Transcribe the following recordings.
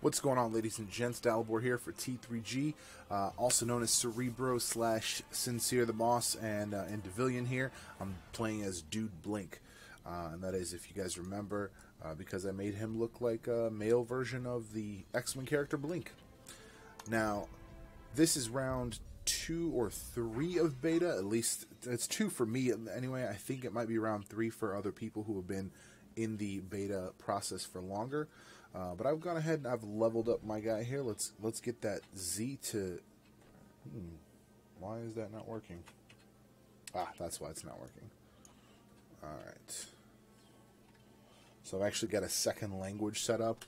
What's going on, ladies and gents? Dalibor here for T3G, uh, also known as Cerebro slash Sincere the Boss, and uh, and Devilian here. I'm playing as Dude Blink, uh, and that is, if you guys remember, uh, because I made him look like a male version of the X-Men character Blink. Now, this is round two or three of beta. At least it's two for me anyway. I think it might be round three for other people who have been in the beta process for longer. Uh, but I've gone ahead and I've leveled up my guy here. Let's let's get that Z to. Hmm, why is that not working? Ah, that's why it's not working. All right. So I've actually got a second language set up.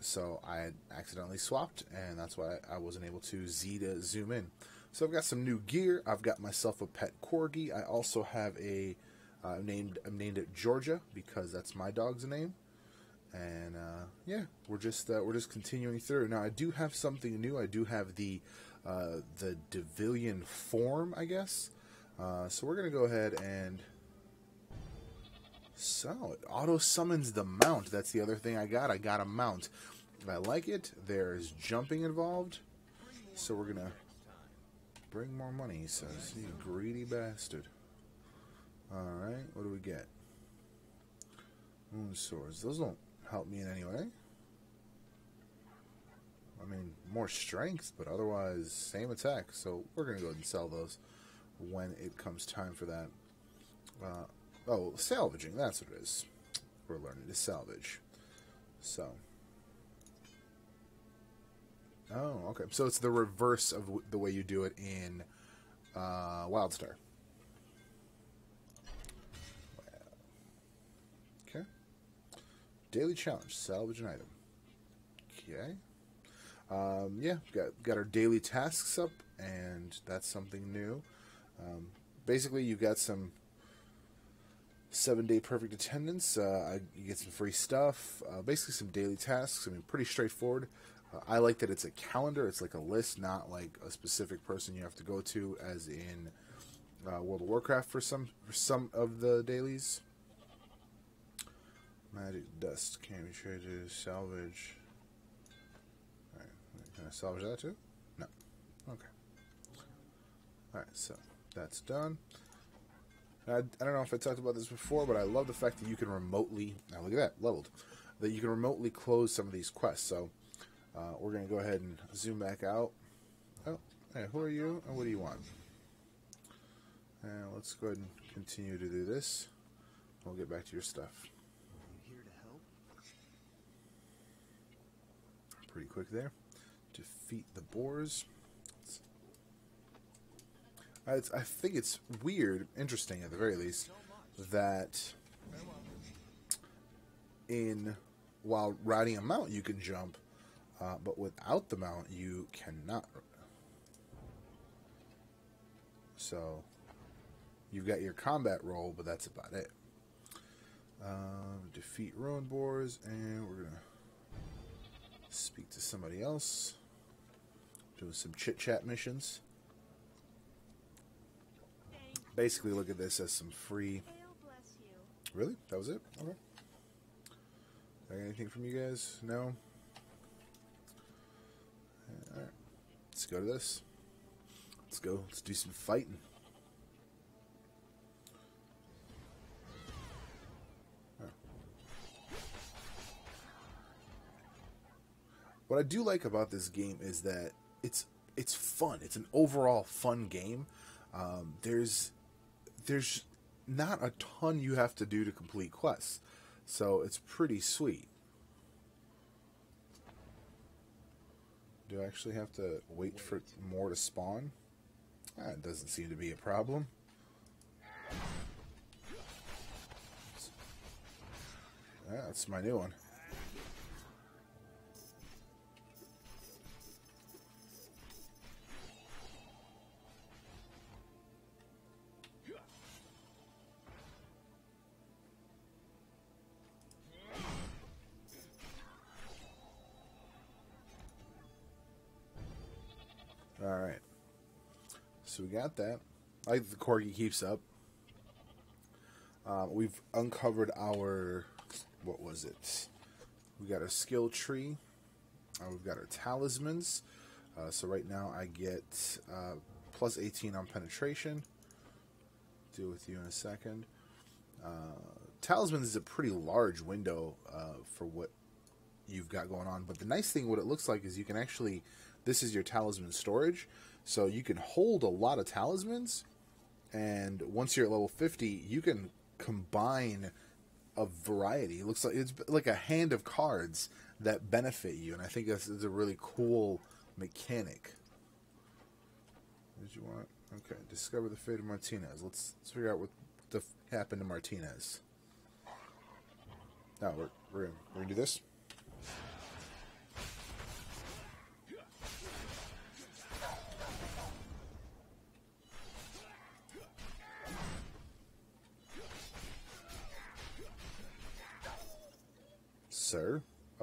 So I accidentally swapped, and that's why I wasn't able to Z to zoom in. So I've got some new gear. I've got myself a pet corgi. I also have a uh, named I'm named it Georgia because that's my dog's name and uh, yeah, we're just uh, we're just continuing through. Now I do have something new. I do have the uh, the Devilian form, I guess. Uh, so we're gonna go ahead and so it auto summons the mount. That's the other thing I got. I got a mount. I like it. There's jumping involved, so we're gonna bring more money. He says, "You greedy bastard." All right, what do we get? Moon swords. Those don't help me in any way. I mean, more strength, but otherwise, same attack. So we're going to go ahead and sell those when it comes time for that. Uh, oh, salvaging, that's what it is. We're learning to salvage. So. Oh, okay. So it's the reverse of the way you do it in uh, WildStar. Daily challenge: salvage an item. Okay. Um, yeah, got got our daily tasks up, and that's something new. Um, basically, you got some seven day perfect attendance. Uh, you get some free stuff. Uh, basically, some daily tasks. I mean, pretty straightforward. Uh, I like that it's a calendar. It's like a list, not like a specific person you have to go to, as in uh, World of Warcraft for some for some of the dailies. Magic dust can be traded salvage. Alright, can I salvage that too? No. Okay. Alright, so that's done. I, I don't know if I talked about this before, but I love the fact that you can remotely, now look at that, leveled, that you can remotely close some of these quests. So uh, we're going to go ahead and zoom back out. Oh, hey, who are you and what do you want? And let's go ahead and continue to do this. We'll get back to your stuff. Pretty quick there. Defeat the boars. I, I think it's weird, interesting at the very least, that in while riding a mount you can jump, uh, but without the mount you cannot. So you've got your combat roll, but that's about it. Um, defeat ruin boars, and we're gonna speak to somebody else, do some chit chat missions. Basically, look at this as some free. Really? That was it? Okay. anything from you guys? No? Alright. Let's go to this. Let's go. Let's do some fighting. What I do like about this game is that it's it's fun. It's an overall fun game. Um, there's there's not a ton you have to do to complete quests, so it's pretty sweet. Do I actually have to wait for more to spawn? That ah, doesn't seem to be a problem. That's my new one. So we got that. I like the corgi keeps up. Uh, we've uncovered our. What was it? We got a skill tree. Uh, we've got our talismans. Uh, so right now I get uh, plus 18 on penetration. Deal with you in a second. Uh, talismans is a pretty large window uh, for what you've got going on. But the nice thing, what it looks like, is you can actually, this is your talisman storage. So you can hold a lot of talismans. And once you're at level 50, you can combine a variety. It looks like it's like a hand of cards that benefit you. And I think this is a really cool mechanic. Did you want? Okay, discover the fate of Martinez. Let's, let's figure out what the f- happened to Martinez. No, we're, we're, we're gonna do this.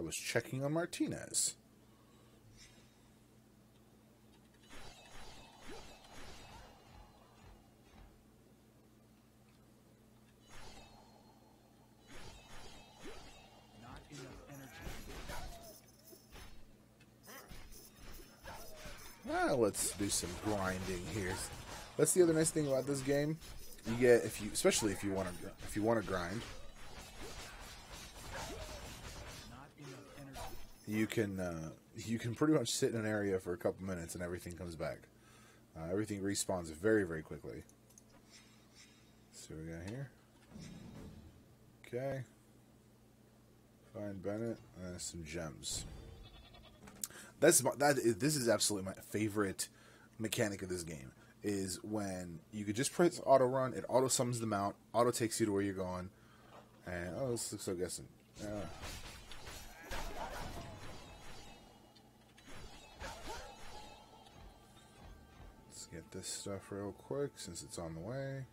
Was checking on Martinez. Ah, let's do some grinding here. That's the other nice thing about this game. You get if you, especially if you want to, if you want to grind, you can uh, you can pretty much sit in an area for a couple minutes and everything comes back. Uh, everything respawns very very quickly. So we got here. Okay. Find Bennett and some gems. That's my, that. Is, this is absolutely my favorite mechanic of this game. Is when you could just press auto run, it auto summons them out, auto takes you to where you're going, and oh, this looks so guessing. Uh, get this stuff real quick since it's on the way.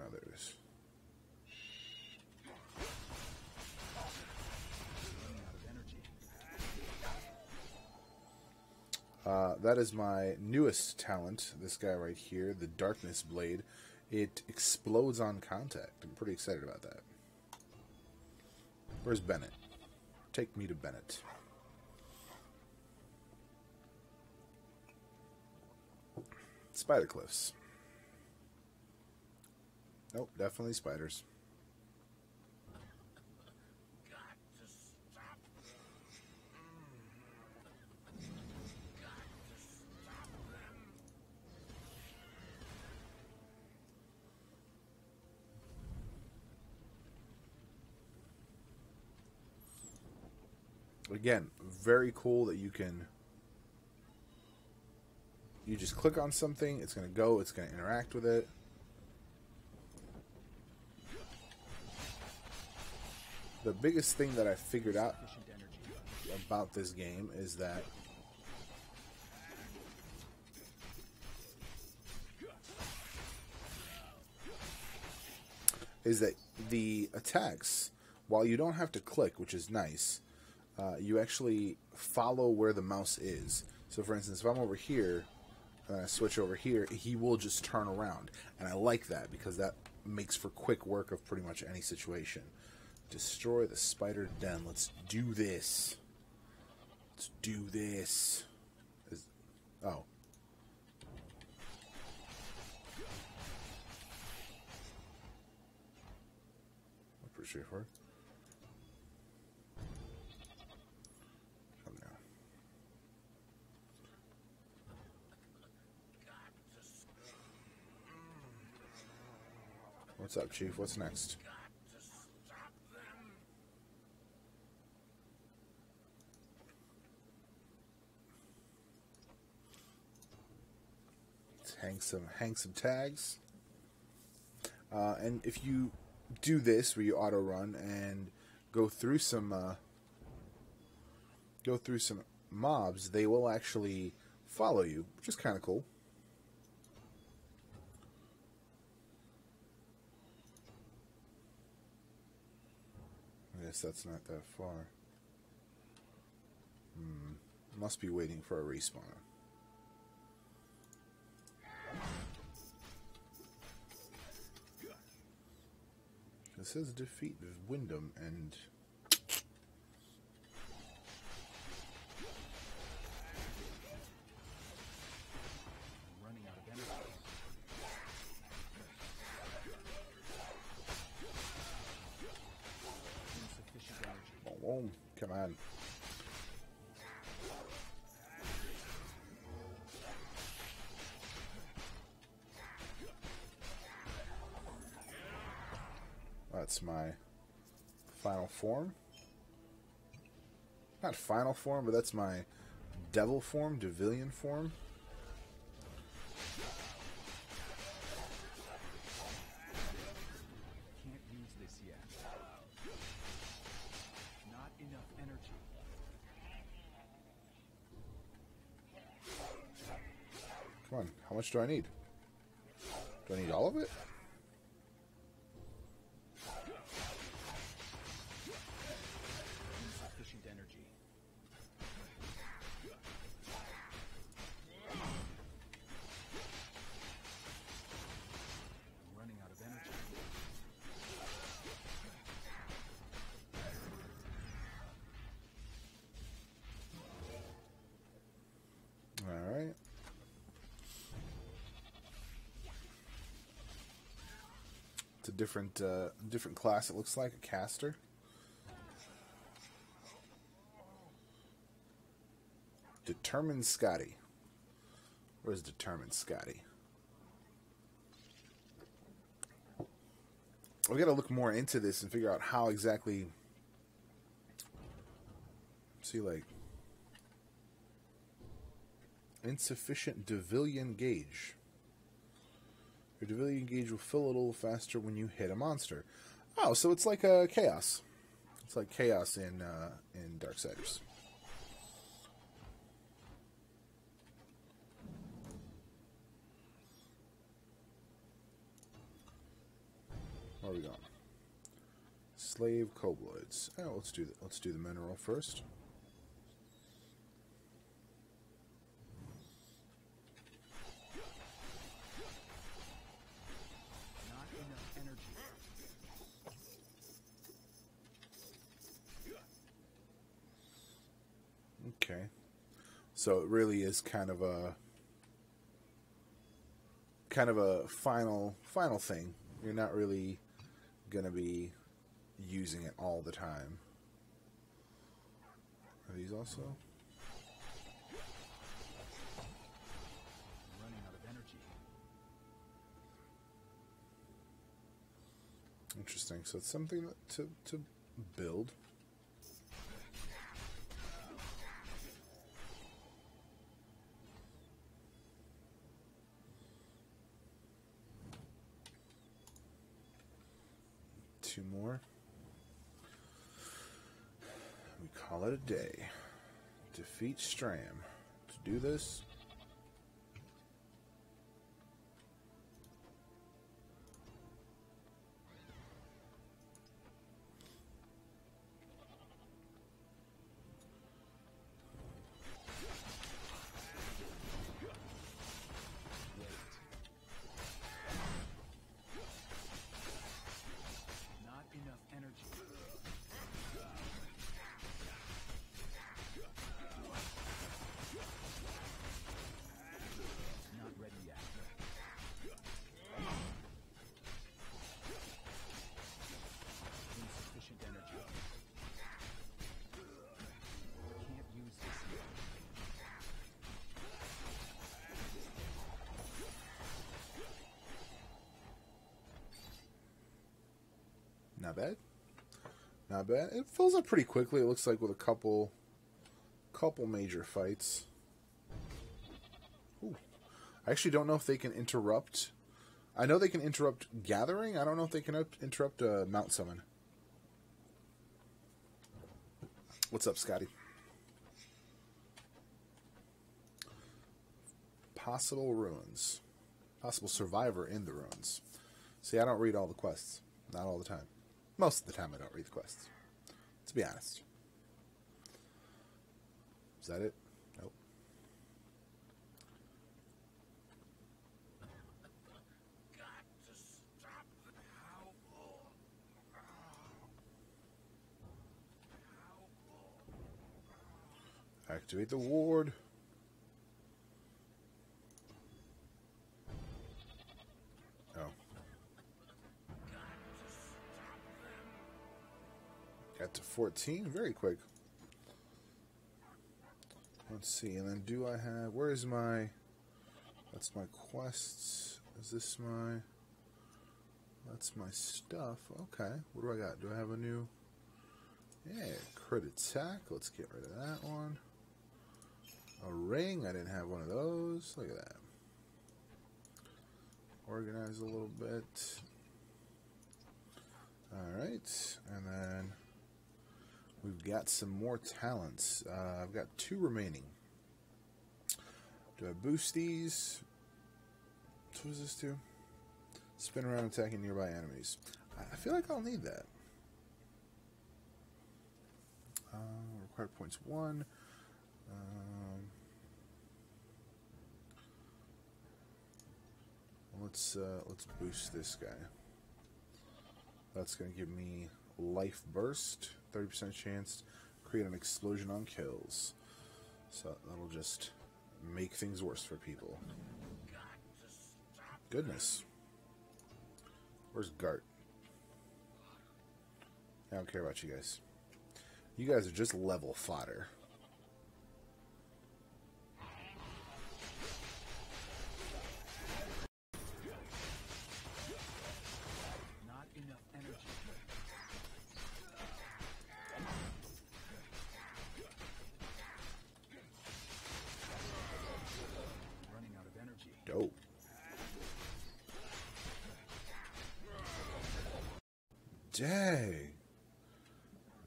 Oh, there it is. Running out of energy. Uh, that is my newest talent. This guy right here, the Darkness Blade. It explodes on contact. I'm pretty excited about that. Where's Bennett? Take me to Bennett. Spider cliffs. Nope, definitely spiders. Again, very cool that you can. You just click on something, it's going to go, it's going to interact with it. The biggest thing that I figured out about this game is that is that the attacks, while you don't have to click, which is nice, uh, you actually follow where the mouse is. So, for instance, if I'm over here and I switch over here, he will just turn around, and I like that because that makes for quick work of pretty much any situation. Destroy the spider den. Let's do this. Let's do this. Is, oh. Pretty straightforward. Come now. What's up, Chief? What's next? Hang some hang some tags. Uh, and if you do this where you auto run and go through some uh, go through some mobs, they will actually follow you, which is kind of cool. Guess that's not that far. Hmm. Must be waiting for a respawn. This says defeat Wyndham and come on. That's my final form. Not final form, but that's my devil form, Devilian form. Can't use this yet. Not enough energy. Come on, how much do I need? Do I need all of it? Different uh, different class. It looks like a caster. Determined Scotty. Where's Determined Scotty? We got to look more into this and figure out how exactly. See, like insufficient Devilian gauge. Your Devilian gauge will fill a little faster when you hit a monster. Oh, so it's like a chaos. It's like chaos in uh, in Darksiders. Where are we going? Slave Kobloids. Oh, let's do the, let's do the mineral first. Not enough energy. Okay. So it really is kind of a kind of a final final thing. You're not really gonna be using it all the time. Are these also? I'm running out of energy. Interesting. So it's something to to build. Two more. We call it a day. Defeat Stram. To do this, Not bad. Not bad. It fills up pretty quickly. It looks like with a couple, couple major fights. Ooh. I actually don't know if they can interrupt. I know they can interrupt gathering. I don't know if they can interrupt uh, mount summon. What's up, Scotty? Possible ruins. Possible survivor in the ruins. See, I don't read all the quests. Not all the time. Most of the time I don't read the quests, to be honest. Is that it? Nope. Activate the ward. Got to 14 very quick. Let's see, and then do I have. Where is my. That's my quests. Is this my. That's my stuff. Okay. What do I got? Do I have a new. Yeah, crit attack. Let's get rid of that one. A ring. I didn't have one of those. Look at that. Organize a little bit. Alright. And then we've got some more talents. Uh, I've got two remaining. Do I boost these? What does this do? Spin around attacking nearby enemies. I- feel like I'll need that. Uh, required points one. Um, let's uh, let's boost this guy. That's gonna give me life burst, thirty percent chance, to create an explosion on kills. So that'll just make things worse for people. Goodness. Where's Gart? I don't care about you guys. You guys are just level fodder. Not enough energy. Running out of energy. Dope. Dang.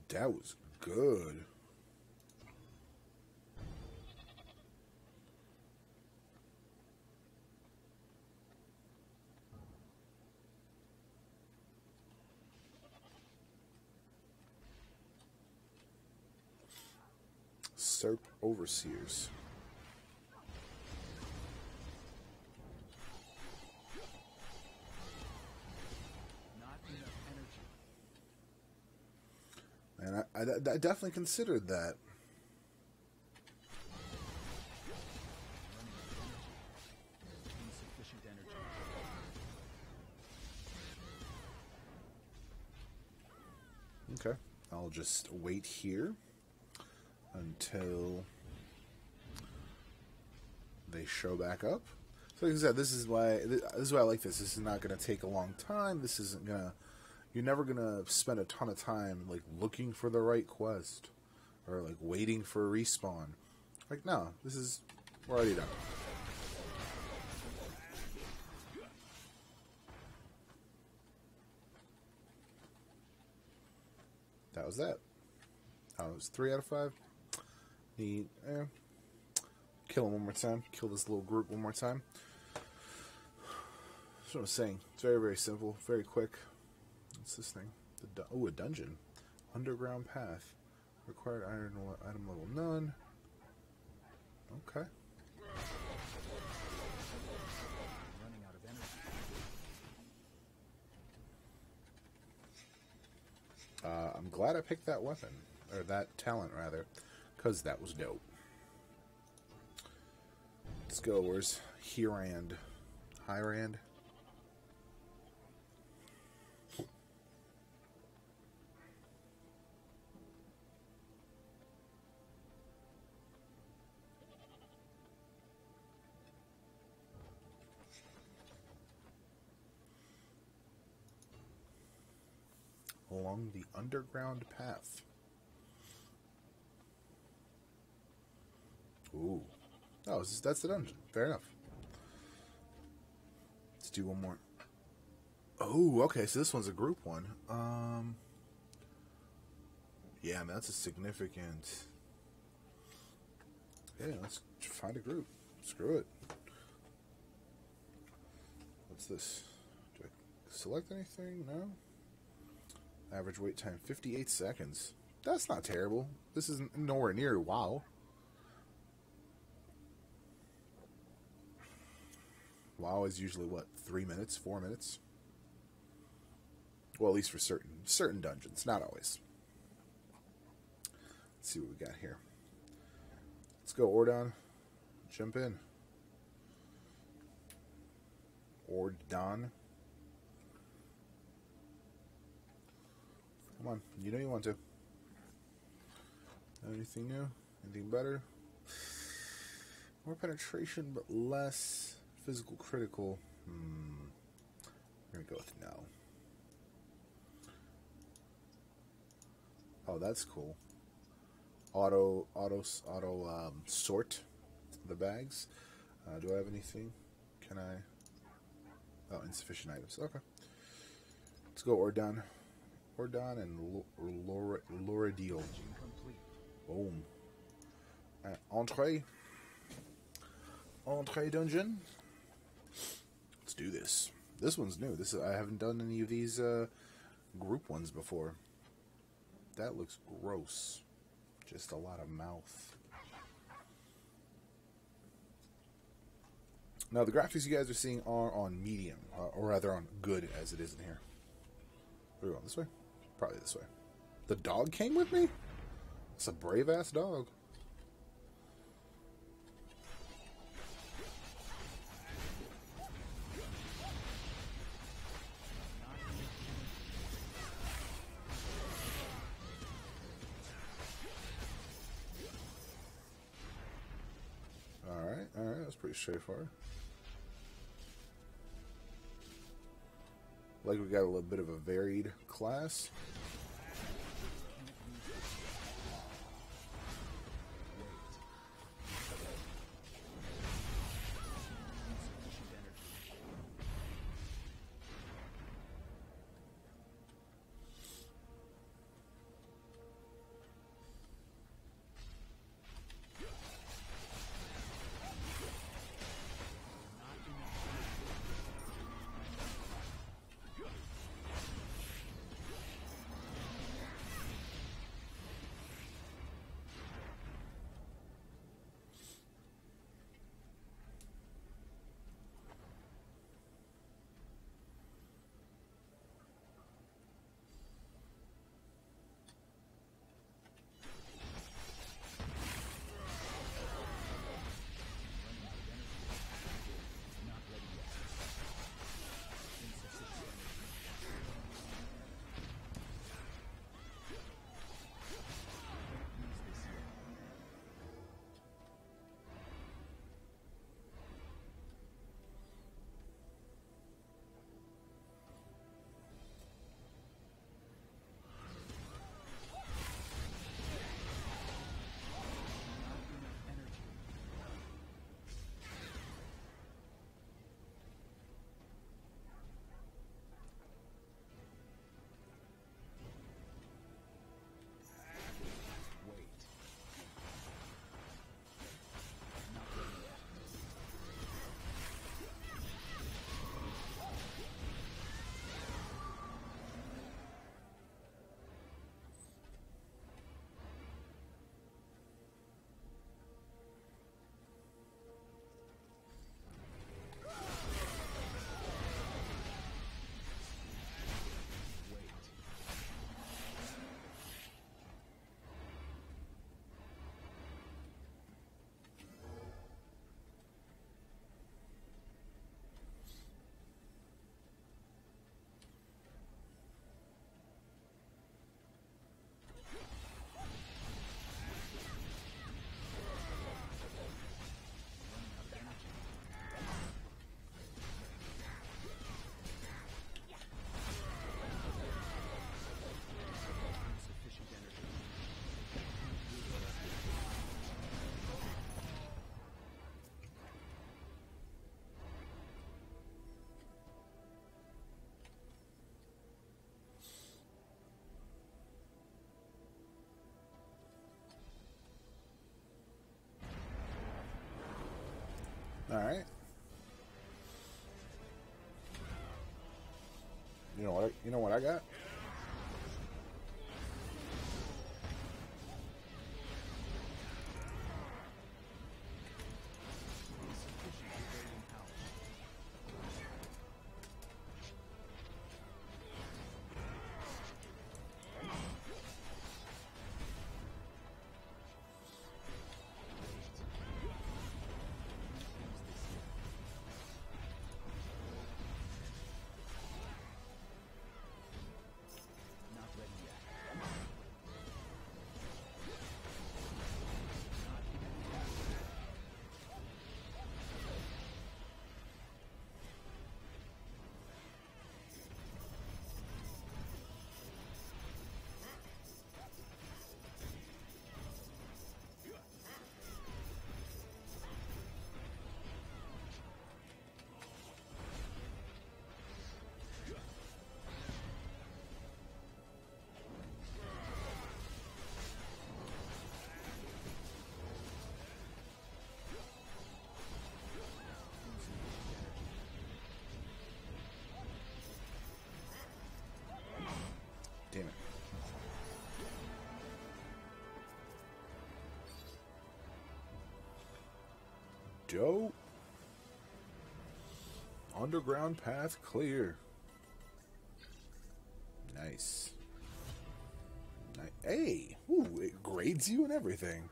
That was good. Serp Overseers. And I, I, I definitely considered that. Okay. I'll just wait here until they show back up. So, like I said, this is why this is why I like this. This is not going to take a long time. This isn't gonna. You're never gonna spend a ton of time like looking for the right quest or like waiting for a respawn. Like no, this is we're already done. That was that. Oh, it was three out of five. Need eh. kill him one more time. Kill this little group one more time. That's what I'm saying. It's very very simple, very quick. What's this thing? The oh, a dungeon. Underground path. Required iron item level none. Okay. Uh, I'm glad I picked that weapon or that talent rather, because that was dope. Let's go. Where's Hirand? Hirand? Along the underground path. Ooh. Oh, is- that's the dungeon. Fair enough. Let's do one more. Oh, okay. So this one's a group one. Um. Yeah, man, that's a significant. Yeah, let's find a group. Screw it. What's this? Do I select anything? No. Average wait time 58 seconds. That's not terrible. This is nowhere near WoW. WoW is usually what three minutes, four minutes. Well, at least for certain certain dungeons, not always. Let's see what we got here. Let's go, Ordon. Jump in. Ordon. Come on, you know you want to. Anything new? Anything better? More penetration, but less physical critical. Hmm. We're gonna go with no. Oh, that's cool. Auto, auto, auto um, sort the bags. Uh, do I have anything? Can I? Oh, insufficient items. Okay. Let's go Ordon. Ordon and Lor- Loradil. Boom. Uh, entree. Entree dungeon. Let's do this. This one's new. This is, I haven't done any of these uh, group ones before. That looks gross. Just a lot of mouth. Now the graphics you guys are seeing are on medium, uh, or rather on good as it is in here. Are we going? This way? Probably this way. The dog came with me? It's a brave ass dog. Alright, far. Like we got a little bit of a varied class. Alright. You know what? You know what I got? Dope. Underground path clear. Nice. Ni- Hey, ooh, it grades you and everything.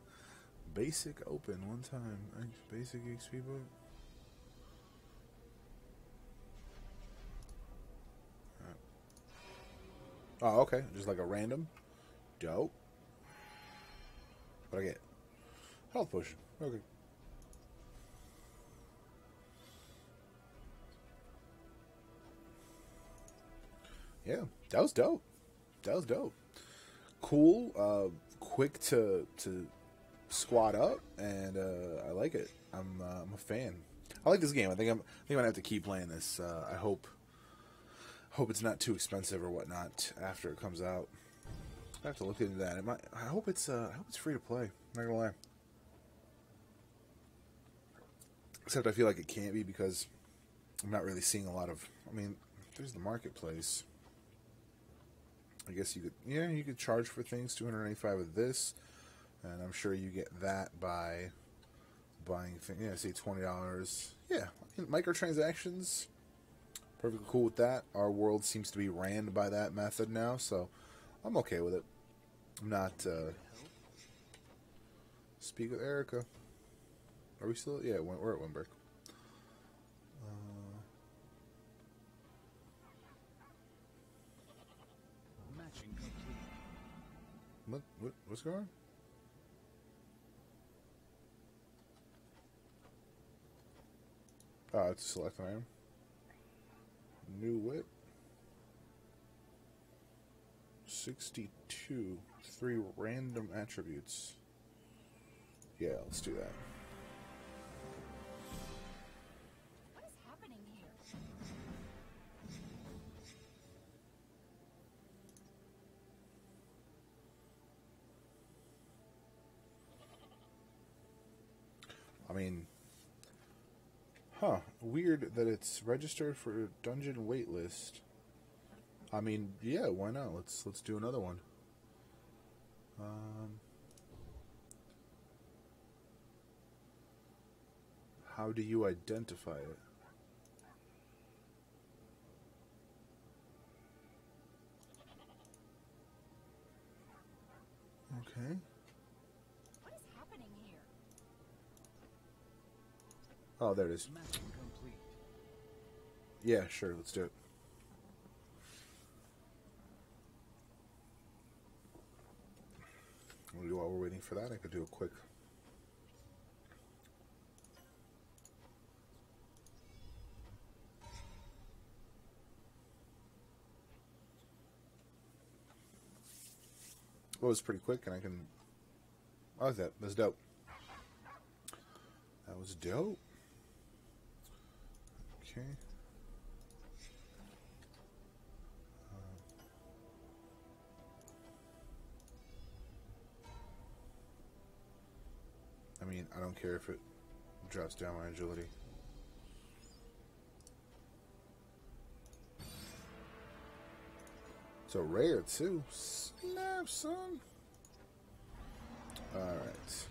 Basic open one time. Nice. Basic XP book. Oh, okay. Just like a random. Dope. What I get? Health potion. Okay. Yeah, that was dope. That was dope. Cool. Uh, quick to to squat up, and uh, I like it. I'm uh, I'm a fan. I like this game. I think I'm I think I'm gonna have to keep playing this. Uh, I hope hope it's not too expensive or whatnot after it comes out. I have to look into that. It might, I hope it's uh, I hope it's free to play. I'm Not gonna lie. Except I feel like it can't be because I'm not really seeing a lot of. I mean, there's the marketplace. I guess you could, yeah, you could charge for things. 295 of this, and I'm sure you get that by buying things. Yeah, say twenty dollars. Yeah, microtransactions. Perfectly cool with that. Our world seems to be ran by that method now, so I'm okay with it. I'm not. Uh, speak with Erica. Are we still? Yeah, we're at Wimberg. What, what what's going on? Oh, it's select item. New whip. 62. Three random attributes. Yeah, let's do that. I mean, huh? Weird that it's registered for dungeon waitlist. I mean, yeah, why not? Let's let's do another one. Um, how do you identify it? Okay. What is happening here? Oh, there it is. Yeah, sure, let's do it. While we're waiting for that, I could do a quick. Well, it was pretty quick, and I can. Oh, I like that. That's dope. That was dope. Okay. Uh, I mean, I don't care if it drops down my agility. So rare too. Snap, son. All right.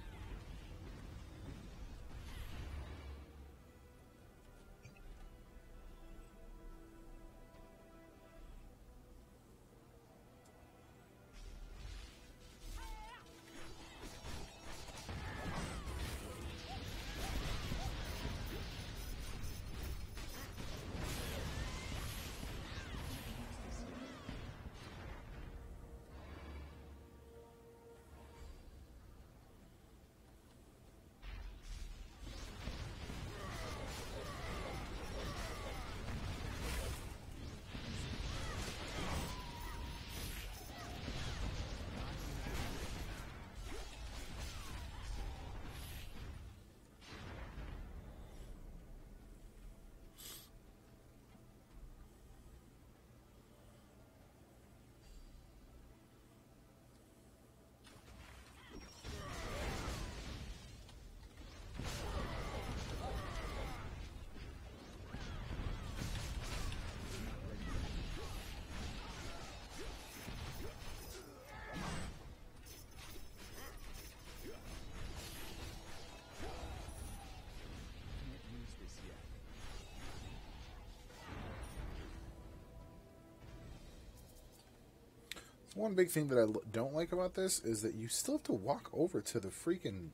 One big thing that I don't like about this is that you still have to walk over to the freaking,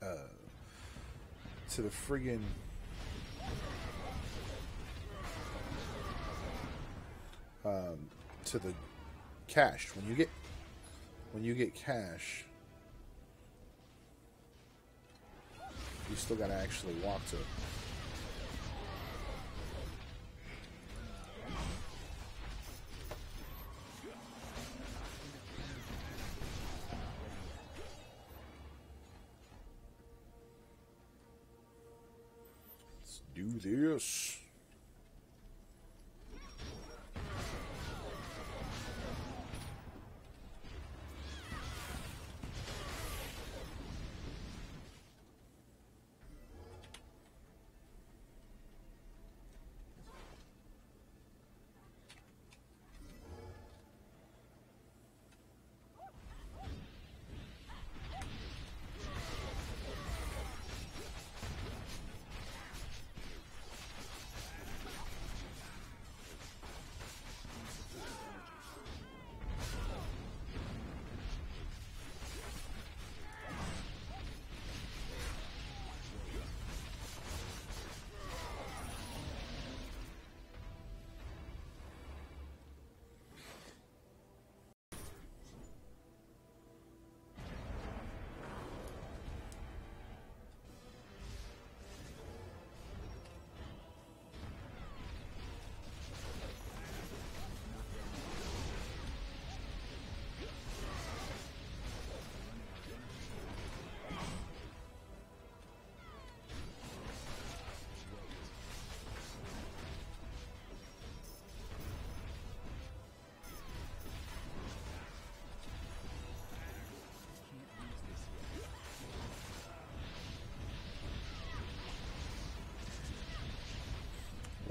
uh, to the friggin' um, to the cash. When you get when you get cash you still gotta actually walk to it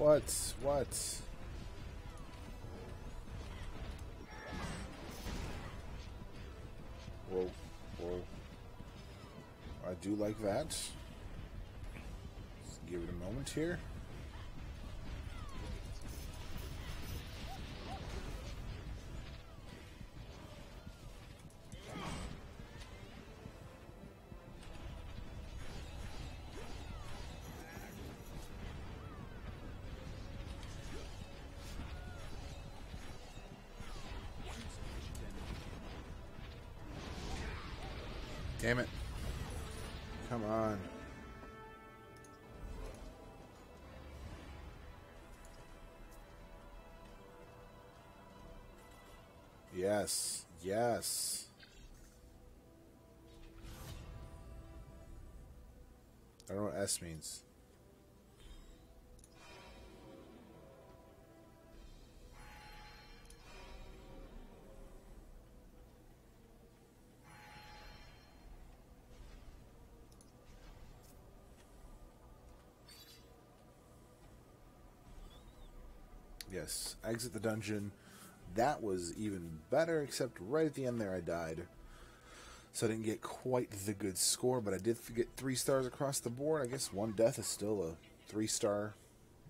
What? What? Whoa, whoa. I do like that. Let's give it a moment here. Damn it. Come on. Yes. Yes. I don't know what S means. Yes, exit the dungeon. That was even better, except right at the end there I died. So I didn't get quite the good score, but I did get three stars across the board. I guess one death is still a three star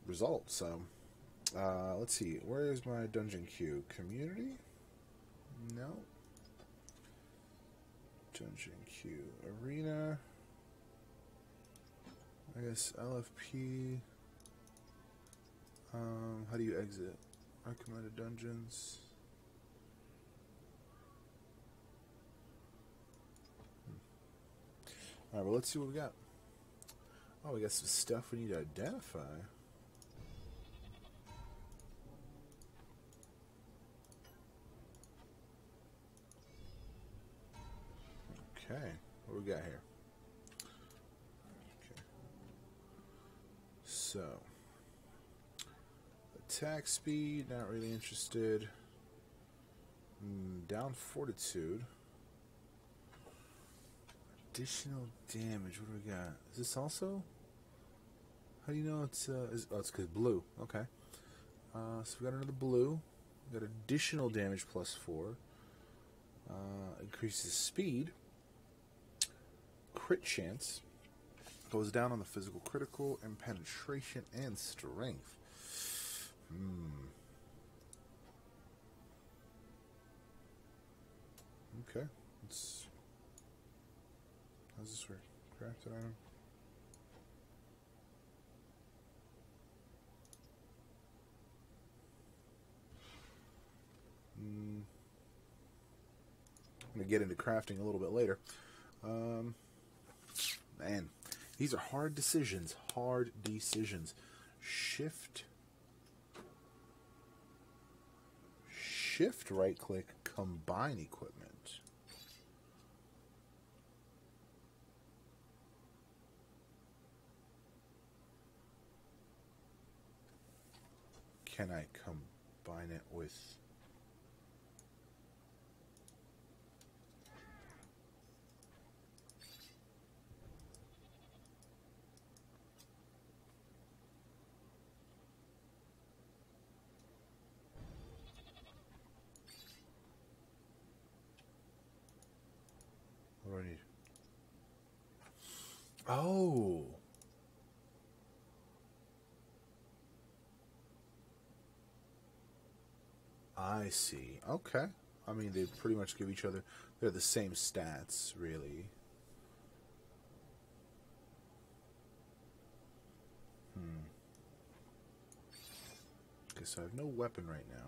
result. So uh, let's see. Where is my dungeon queue? Community? No. Dungeon queue. Arena. I guess LFP. Um, how do you exit? Recommended dungeons. Hmm. Alright, well, let's see what we got. Oh, we got some stuff we need to identify. Okay, what we got here? Okay. So, attack speed, not really interested. Mm, down fortitude. Additional damage. What do we got? Is this also? How do you know it's? Uh, is, oh, it's because blue. Okay. Uh, so we got another blue. We got additional damage plus four. Uh, increases speed. Crit chance. Goes down on the physical critical and penetration and strength. Okay. Let's. How's this work? Crafted item. Mm. I'm gonna get into crafting a little bit later. Um, man, these are hard decisions. Hard decisions. Shift. Shift right click combine equipment. Can I combine it with What do I need? Oh. I see. Okay. I mean, they pretty much give each other. They're the same stats, really. Hmm. Okay, so I have no weapon right now.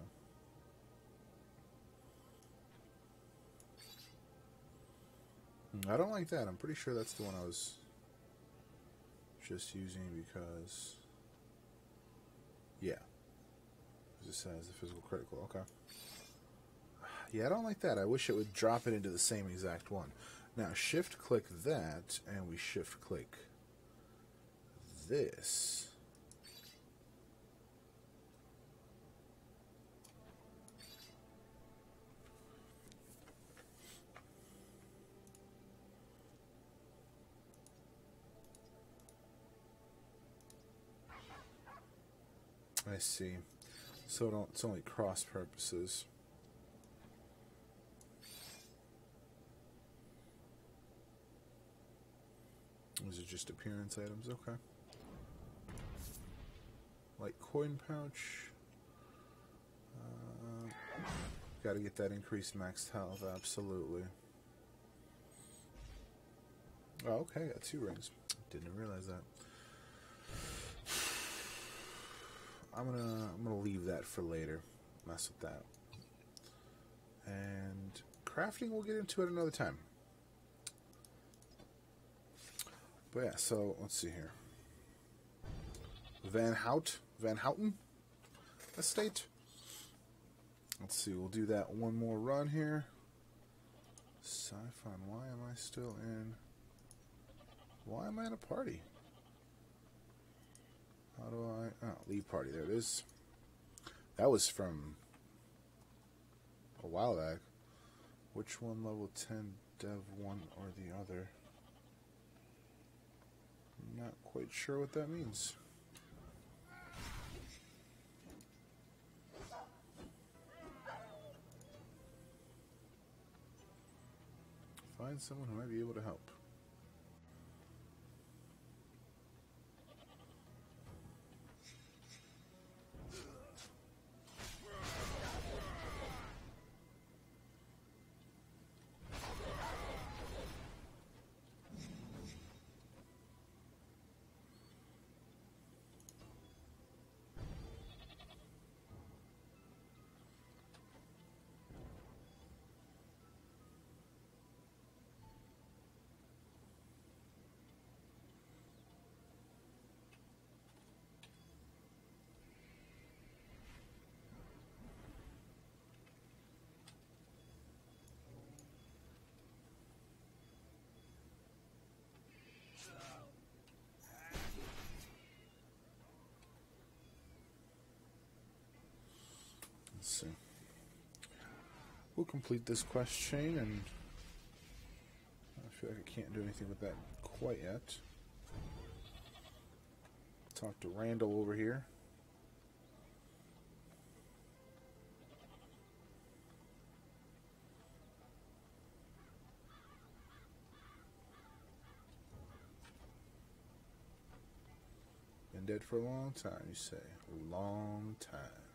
Hmm, I don't like that. I'm pretty sure that's the one I was just using because. Yeah. It says the physical critical. Okay. Yeah, I don't like that. I wish it would drop it into the same exact one. Now, shift click that, and we shift click this. I see. So it's only cross purposes. These are just appearance items. Okay. Like coin pouch. Uh, Got to get that increased max health. Absolutely. Oh, okay. Got two rings. Didn't realize that. I'm gonna I'm gonna leave that for later. Mess with that. And crafting we'll get into it another time. But yeah, so let's see here. Van Hout Van Houten Estate. Let's see, we'll do that one more run here. Sci-fi, why am I still in why am I at a party? Do I... Oh, leave party. There it is. That was from a while back. Which one level 10 dev one or the other? I'm Not quite sure what that means. Find someone who might be able to help. Let's see. We'll complete this quest chain, and I feel like I can't do anything with that quite yet. Talk to Randall over here. Been dead for a long time, you say. A long time.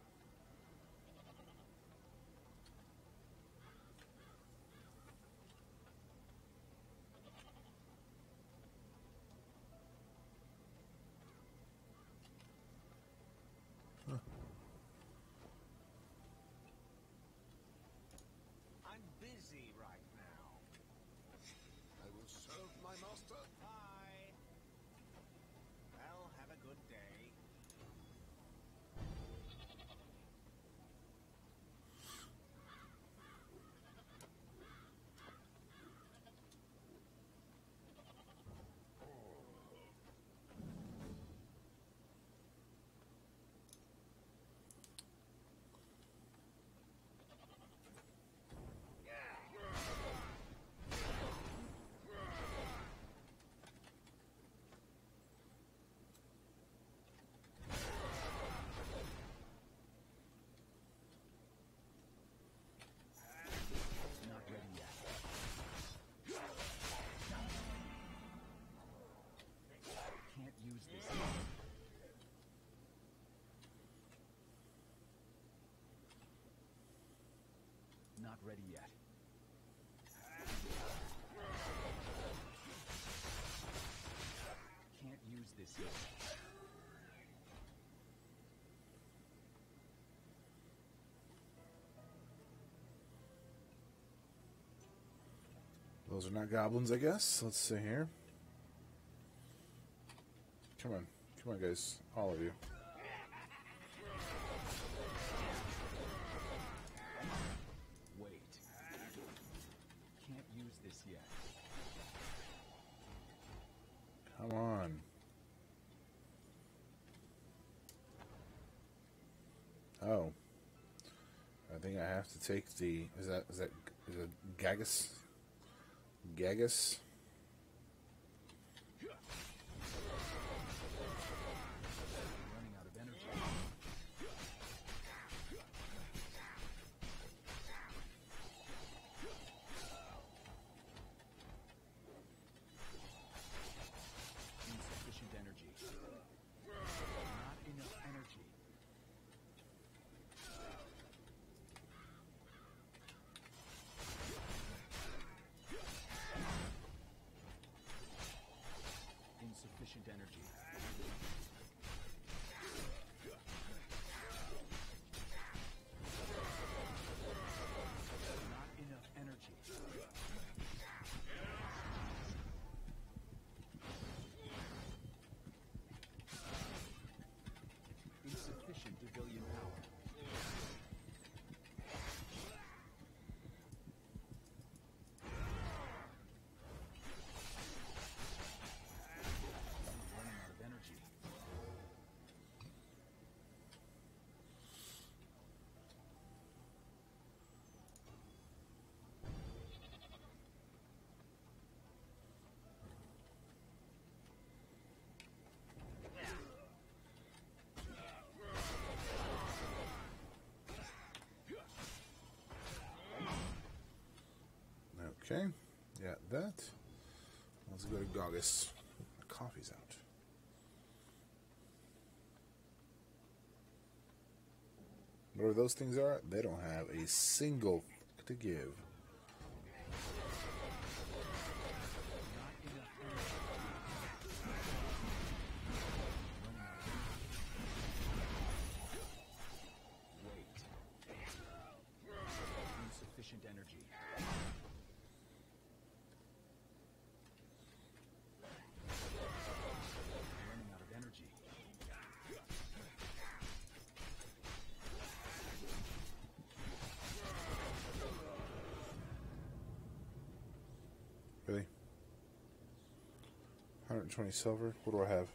not ready yet. Can't use this yet. Those are not goblins, I guess. Let's see here. Come on. Come on, guys. All of you. Take the. Is that. Is that. Is it Gagus? Gagus? Running out of energy. Insufficient energy. Not enough energy. Insufficient energy. Not enough energy. Insufficient civilian power. Running out of energy. Okay. Yeah, that. Let's go to. The coffee's out. Whatever those things are, they don't have a single to give. Silver. What do I have?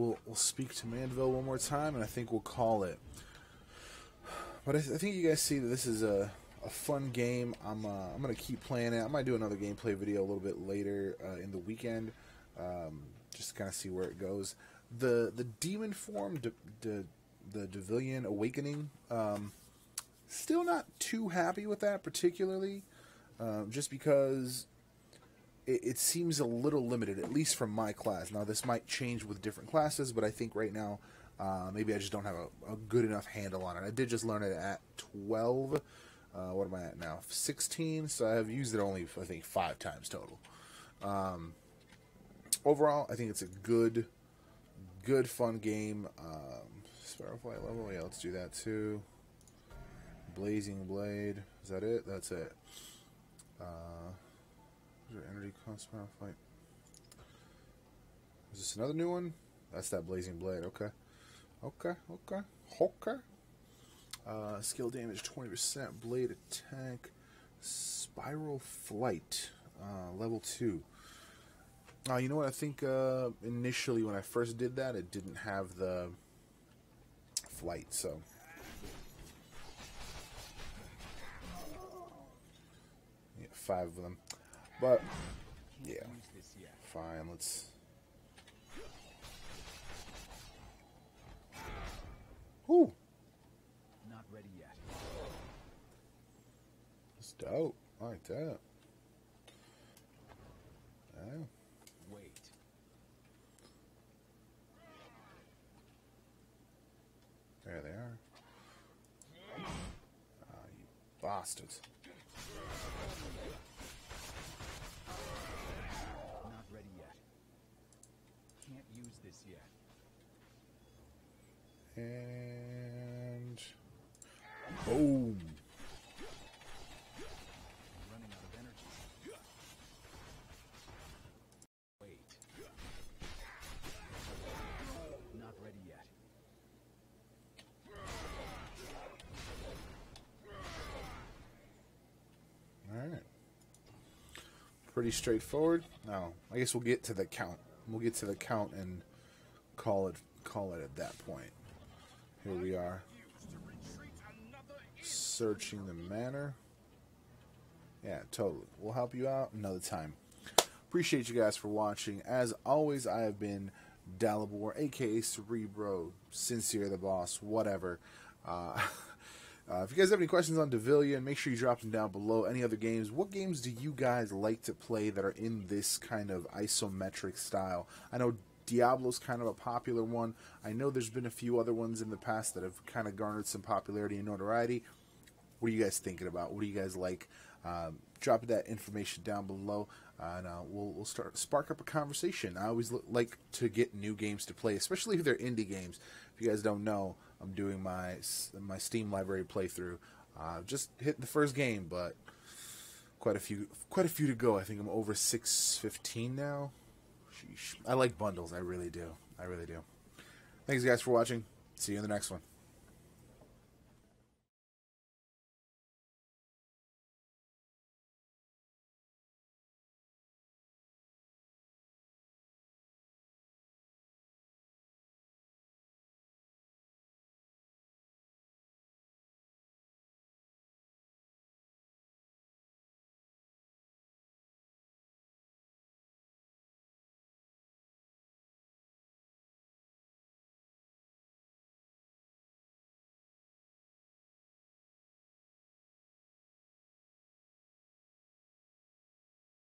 We'll we'll speak to Mandeville one more time, and I think we'll call it. But I, I think you guys see that this is a, a fun game. I'm uh, I'm gonna keep playing it. I might do another gameplay video a little bit later uh, in the weekend, um, just to kind of see where it goes. The the demon form, de, de, the Devilian Awakening. Um, still not too happy with that particularly, um, just because it, it seems a little limited, at least from my class. Now, this might change with different classes, but I think right now, uh, maybe I just don't have a, a good enough handle on it. I did just learn it at 12. Uh, what am I at now? 16. So I have used it only, I think, five times total. Um, overall, I think it's a good, good, fun game. Um, Sparrowfly level, yeah, let's do that too. Blazing Blade, is that it? That's it. Uh, energy cost power fight? Is this another new one? That's that blazing blade. Okay, okay, okay, okay. Uh, skill damage twenty percent. Blade attack. Spiral flight. Uh, level two. Uh, you know what? I think uh, initially when I first did that, it didn't have the flight. So yeah, five of them. But, yeah. Fine, let's... Ooh. Not ready yet. That's dope. like that. Yeah. Wait. There they are. Ah, oh, you bastards. All right. Pretty straightforward. Now, I guess we'll get to the count. We'll get to the count and call it call it at that point. Here we are. Searching the manor. Yeah, totally. We'll help you out another time. Appreciate you guys for watching. As always, I have been Dalibor, aka Cerebro, Sincere the Boss, whatever. Uh, uh, if you guys have any questions on Devilian, make sure you drop them down below. Any other games? What games do you guys like to play that are in this kind of isometric style? I know Diablo's kind of a popular one. I know there's been a few other ones in the past that have kind of garnered some popularity and notoriety. What are you guys thinking about? What do you guys like? Um, drop that information down below, uh, and uh, we'll we'll start spark up a conversation. I always l- like to get new games to play, especially if they're indie games. If you guys don't know, I'm doing my my Steam library playthrough. Uh, just hit the first game, but quite a few quite a few to go. I think I'm over six fifteen now. Sheesh. I like bundles. I really do. I really do. Thanks guys for watching. See you in the next one.